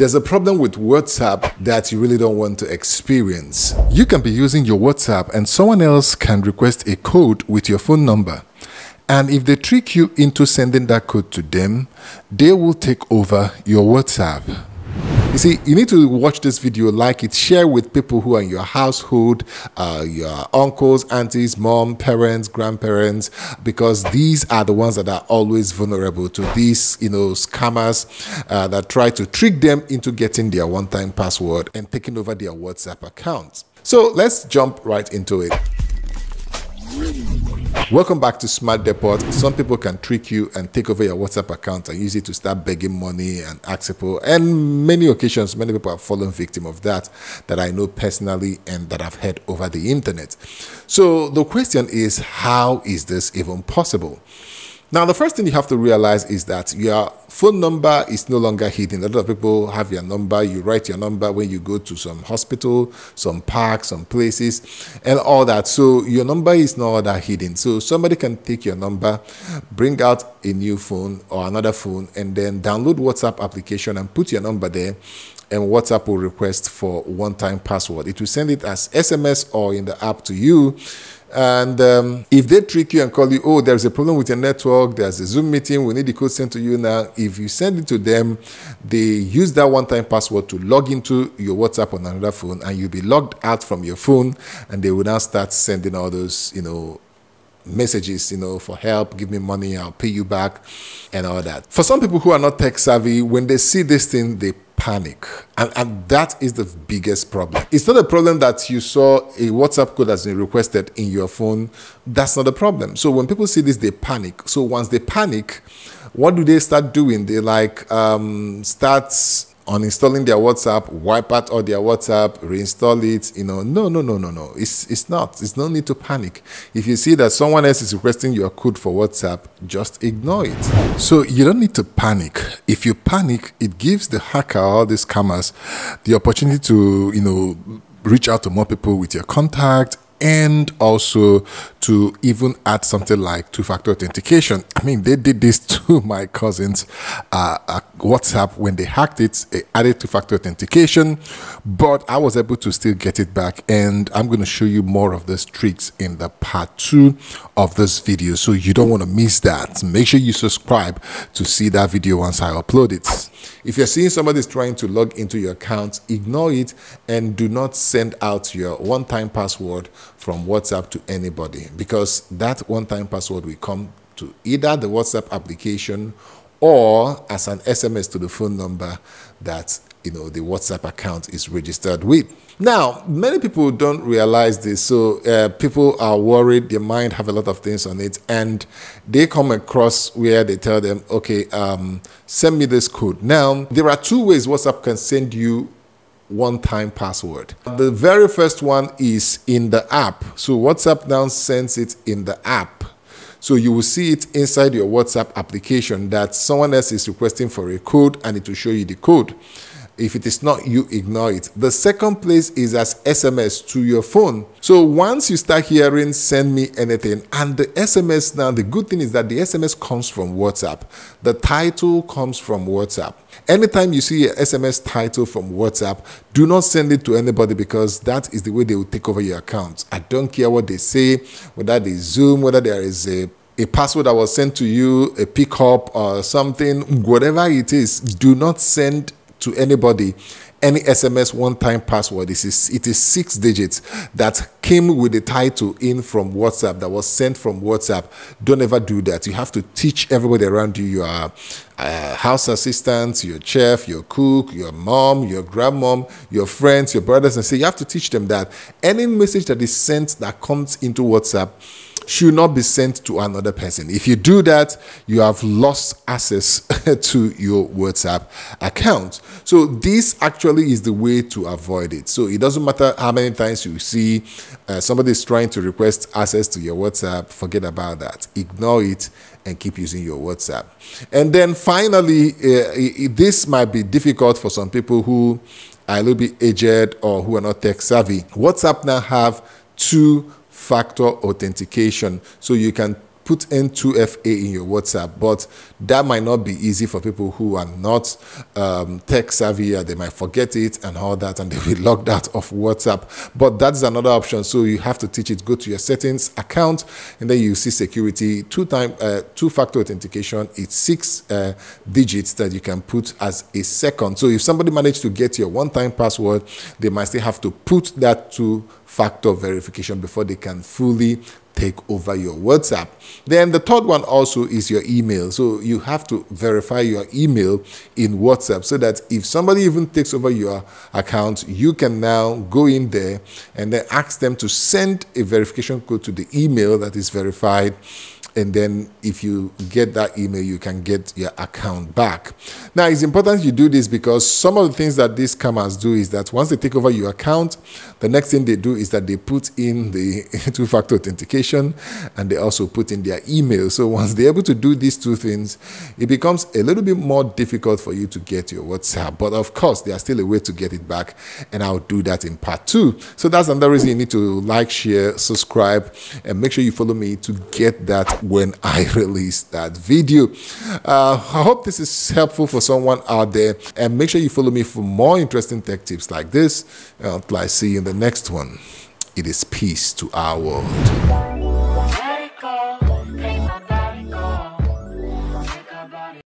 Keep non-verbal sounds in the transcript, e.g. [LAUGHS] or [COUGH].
there's a problem with WhatsApp that you really don't want to experience. You can be using your WhatsApp and someone else can request a code with your phone number. And if they trick you into sending that code to them, they will take over your WhatsApp. You see, you need to watch this video, like it, share with people who are in your household, uh, your uncles, aunties, mom, parents, grandparents, because these are the ones that are always vulnerable to these, you know, scammers uh, that try to trick them into getting their one-time password and taking over their WhatsApp accounts. So let's jump right into it. Welcome back to Smart Depot. Some people can trick you and take over your WhatsApp account and use it to start begging money and ask people. And many occasions, many people have fallen victim of that, that I know personally and that I've heard over the internet. So the question is, how is this even possible? Now, the first thing you have to realize is that your phone number is no longer hidden. A lot of people have your number. You write your number when you go to some hospital, some park, some places, and all that. So your number is not that hidden. So somebody can take your number, bring out a new phone or another phone, and then download WhatsApp application and put your number there and WhatsApp will request for one-time password. It will send it as SMS or in the app to you and um, if they trick you and call you, oh, there's a problem with your network, there's a Zoom meeting, we need the code sent to you now. If you send it to them, they use that one time password to log into your WhatsApp on another phone, and you'll be logged out from your phone, and they will now start sending all those, you know, messages, you know, for help, give me money, I'll pay you back, and all that. For some people who are not tech savvy, when they see this thing, they panic. And, and that is the biggest problem. It's not a problem that you saw a WhatsApp code has been requested in your phone. That's not a problem. So when people see this, they panic. So once they panic, what do they start doing? They like um, start uninstalling their WhatsApp, wipe out all their WhatsApp, reinstall it. You know, no, no, no, no, no. It's it's not. It's no need to panic. If you see that someone else is requesting your code for WhatsApp, just ignore it. So you don't need to panic. If you panic, it gives the hacker, all these scammers, the opportunity to you know reach out to more people with your contact and also to even add something like two-factor authentication. I mean, they did this [LAUGHS] to my cousins' uh, uh, WhatsApp when they hacked it. They added two-factor authentication, but I was able to still get it back. And I'm going to show you more of these tricks in the part two of this video, so you don't want to miss that. Make sure you subscribe to see that video once I upload it. If you're seeing somebody is trying to log into your account, ignore it and do not send out your one-time password from WhatsApp to anybody because that one-time password will come to either the WhatsApp application or as an SMS to the phone number that you know the WhatsApp account is registered with. Now, many people don't realize this, so uh, people are worried. Their mind have a lot of things on it, and they come across where they tell them, "Okay, um, send me this code." Now, there are two ways WhatsApp can send you one-time password. The very first one is in the app. So WhatsApp now sends it in the app. So you will see it inside your WhatsApp application that someone else is requesting for a code and it will show you the code. If it is not, you ignore it. The second place is as SMS to your phone. So once you start hearing send me anything and the SMS now, the good thing is that the SMS comes from WhatsApp. The title comes from WhatsApp. Anytime you see a SMS title from WhatsApp, do not send it to anybody because that is the way they will take over your account. I don't care what they say, whether they Zoom, whether there is a a password that was sent to you, a pickup or something, whatever it is, do not send to anybody any SMS one-time password. It is, it is six digits that came with the title in from WhatsApp, that was sent from WhatsApp. Don't ever do that. You have to teach everybody around you, your uh, house assistants, your chef, your cook, your mom, your grandmom, your friends, your brothers, and say you have to teach them that any message that is sent that comes into WhatsApp should not be sent to another person. If you do that, you have lost access [LAUGHS] to your WhatsApp account. So this actually is the way to avoid it. So it doesn't matter how many times you see uh, somebody is trying to request access to your WhatsApp, forget about that. Ignore it and keep using your WhatsApp. And then finally, uh, this might be difficult for some people who are a little bit aged or who are not tech savvy. WhatsApp now have two factor authentication. So you can put in 2FA in your WhatsApp, but that might not be easy for people who are not um, tech savvy they might forget it and all that and [LAUGHS] they'll log logged out of WhatsApp. But that's another option. So you have to teach it. Go to your settings account and then you see security, two time, uh, two factor authentication. It's six uh, digits that you can put as a second. So if somebody managed to get your one time password, they might still have to put that two factor verification before they can fully take over your WhatsApp. Then the third one also is your email. So you have to verify your email in WhatsApp so that if somebody even takes over your account, you can now go in there and then ask them to send a verification code to the email that is verified and then if you get that email you can get your account back. Now it's important you do this because some of the things that these scammers do is that once they take over your account the next thing they do is that they put in the [LAUGHS] two-factor authentication and they also put in their email. So once they're able to do these two things it becomes a little bit more difficult for you to get your whatsapp. But of course there's still a way to get it back and i'll do that in part two. So that's another reason you need to like share subscribe and make sure you follow me to get that when I [LAUGHS] release that video. Uh, I hope this is helpful for someone out there and make sure you follow me for more interesting tech tips like this. Until I see you in the next one, it is peace to our world.